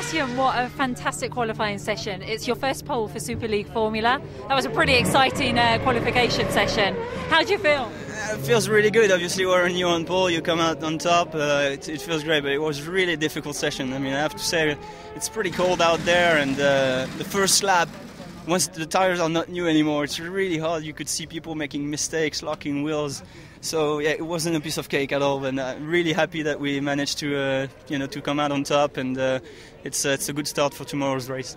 Christian, what a fantastic qualifying session. It's your first pole for Super League Formula. That was a pretty exciting uh, qualification session. How do you feel? It feels really good. Obviously, when you're on pole, you come out on top. Uh, it, it, feels great, but it was really difficult session. I mean, I have to say, it's pretty cold out there, and uh, the first lap, once the tires are not new anymore, it's really hard. You could see people making mistakes, locking wheels. So yeah, it wasn't a piece of cake at all. And I'm really happy that we managed to, uh, you know, to come out on top, and uh, it's uh, it's a good start for tomorrow's race.